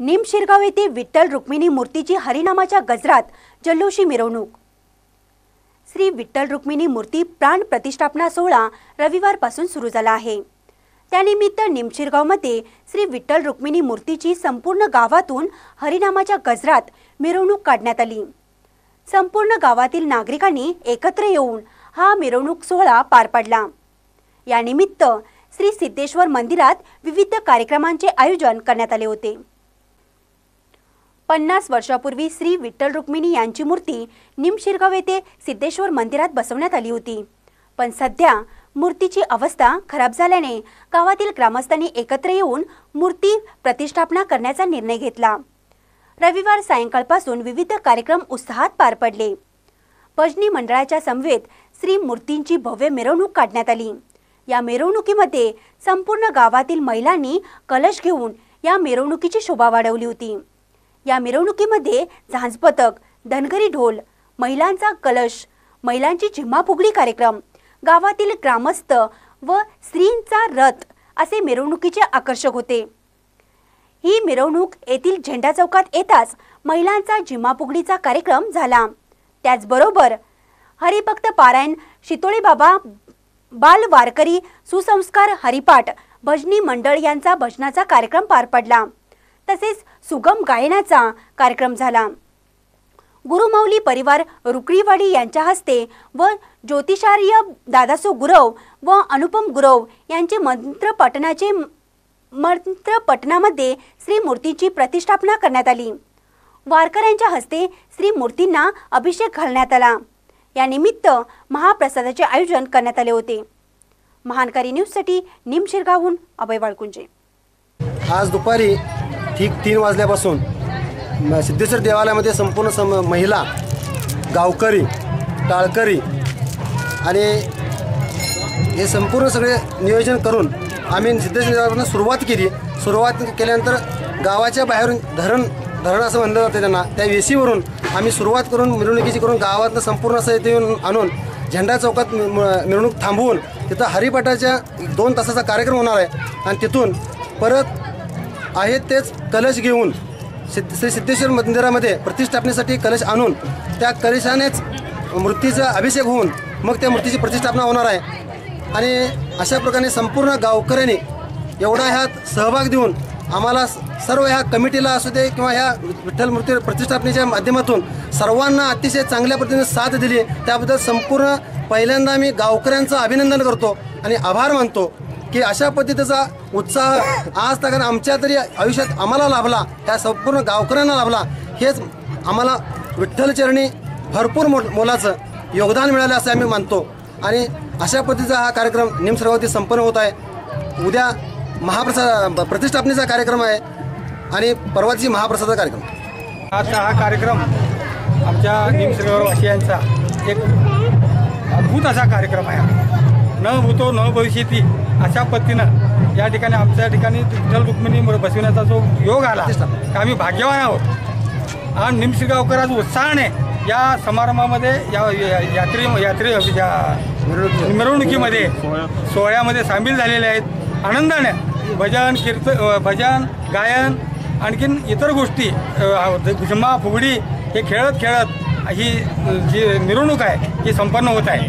निम शिरगाव येथे विठ्ठल रुक्मिणी मूर्तीची हरिनामाच्या गजरात जल्लोषी मिरवणूक. श्री विठ्ठल रुक्मिणी मूर्ती प्राण प्रतिष्ठापना सोहळा रविवारपासून सुरू झाला आहे. त्यानिमित्त निमशिरगावमध्ये श्री विठ्ठल रुक्मिणी मूर्तीची संपूर्ण गावातून हरिनामाच्या गजरात मिरवणूक काढण्यात आली. संपूर्ण गावातील नागरिकांनी एकत्र येऊन हा मिरवणूक सोहळा पार पाडला. यानिमित्त श्री सिद्धेश्वर मंदिरात विविध कार्यक्रमांचे आयोजन करण्यात आले होते. पन्नास वर्षापूर्वी श्री विठ्ठल रुक्मिणी यांची मूर्ती निमशिरगाव येथे सिद्धेश्वर मंदिरात बसवण्यात आली होती. पण सध्या मूर्तीची अवस्था खराब झाल्याने गावातील ग्रामस्थांनी एकत्र येऊन मूर्ती प्रतिष्ठापना करण्याचा निर्णय घेतला. रविवार सायंकाळपासून विविध कार्यक्रम उत्साहात पार पडले. भजनी मंडळाच्या समवेत श्री मूर्तींची भव्य मिरवणूक काढण्यात आली. या मिरवणुकीमध्ये संपूर्ण गावातील महिलांनी कलश घेऊन या मिरवणुकीची शोभा वाढवली होती. या मिरवणुकीमध्ये झांजपथक धनगरी ढोल महिलांचा कलश महिलांची झिम्मा फुगडी कार्यक्रम गावातील ग्रामस्थ व स्त्रींचा रथ असे मिरवणुकीचे आकर्षक होते. ही मिरवणूक येथील झेंडा चौकात येताच महिलांचा झिम्मा फुगडीचा कार्यक्रम झाला. त्याचबरोबर हरिभक्त पारायण शितोळे बाबा बाल वारकरी सुसंस्कार हरिपाठ भजनी मंडळ यांचा भजनाचा कार्यक्रम पार पडला. तसेच सुगम गायनाचा कार्यक्रम झाला. गुरुमौली परिवार रुकरीवाडी यांच्या हस्ते व ज्योतिषार्य दादासो गुरव व अनुपम गुरव यांचे मंत्र पठणाचे श्री मूर्तीची प्रतिष्ठापना करण्यात आली. वारकऱ्यांच्या हस्ते श्री मूर्तींना अभिषेक घालण्यात आला. या निमित्त महाप्रसादाचे आयोजन करण्यात आले होते. महानकारी न्यूजसाठी निमशिरगावहून अभय वाळकुंजे आज दुपारी ठीक तीन वाजल्यापासून सिद्धेश्वर देवालयामध्ये संपूर्ण सम महिला गावकरी टाळकरी आणि हे संपूर्ण सगळे नियोजन करून आम्ही सिद्धेश्वर देवालयापासून सुरुवात केली. सुरुवात केल्यानंतर गावाच्या बाहेरून धरण धरण असं म्हणलं जातं त्यांना. त्या वेशीवरून आम्ही सुरुवात करून मिरवणुकीची करून गावातनं संपूर्ण असं इथे येऊन आणून झेंडा चौकात मि- मिरवणूक थांबवून तिथं हरिपाठाच्या दोन तासाचा कार्यक्रम होणार आहे. आणि तिथून परत आहेत तेच कलश घेऊन सिद्ध श्री सिद्धेश्वर मंदिरामध्ये प्रतिष्ठापनेसाठी कलश आणून त्या कलशानेच मूर्तीचा अभिषेक होऊन मग त्या मूर्तीची प्रतिष्ठापना होणार आहे. आणि अशा प्रकारे संपूर्ण गावकऱ्यांनी एवढा ह्यात सहभाग देऊन आम्हाला सर्व ह्या कमिटीला असू दे किंवा ह्या विठ्ठल मूर्ती प्रतिष्ठापनेच्या माध्यमातून सर्वांना अतिशय चांगल्या पद्धतीने साथ दिली. त्याबद्दल संपूर्ण पहिल्यांदा मी गावकऱ्यांचं अभिनंदन करतो आणि आभार मानतो. की अशा पद्धतीचा उत्साह आज तक आमच्या तरी आयुष्यात आम्हाला लाभला ह्या संपूर्ण गावकऱ्यांना लाभला. हेच आम्हाला विठ्ठलचरणी भरपूर मो मोलाचं योगदान मिळालं असं आम्ही मानतो. आणि अशा पद्धतीचा हा कार्यक्रम निमसर्गावरती संपन्न होत आहे. उद्या महाप्रसाद प्रतिष्ठापनेचा कार्यक्रम आहे आणि परवाची महाप्रसादचा कार्यक्रम. आजचा हा कार्यक्रम आमच्या निमसर्गवासियांचा एक अद्भुत असा कार्यक्रम आहे. न भूतो न भविष्यती अशा पद्धतीनं या ठिकाणी आमच्या ठिकाणी विठ्ठल रुक्मिणी बसविण्याचा जो योग आला आम्ही भाग्यवान आहोत. आणि निमशिरगावकर आज उत्साहाने या समारंभामध्ये या यात्री यात्री या मिरवणुकीमध्ये सोहळ्यामध्ये सामील झालेले आहेत. आनंदाने भजन कीर्त अ, भजन गायन आणखीन इतर गोष्टी झिम्मा फुगडी हे खेळत खेळत ही जी मिरवणूक आहे ही संपन्न होत आहे.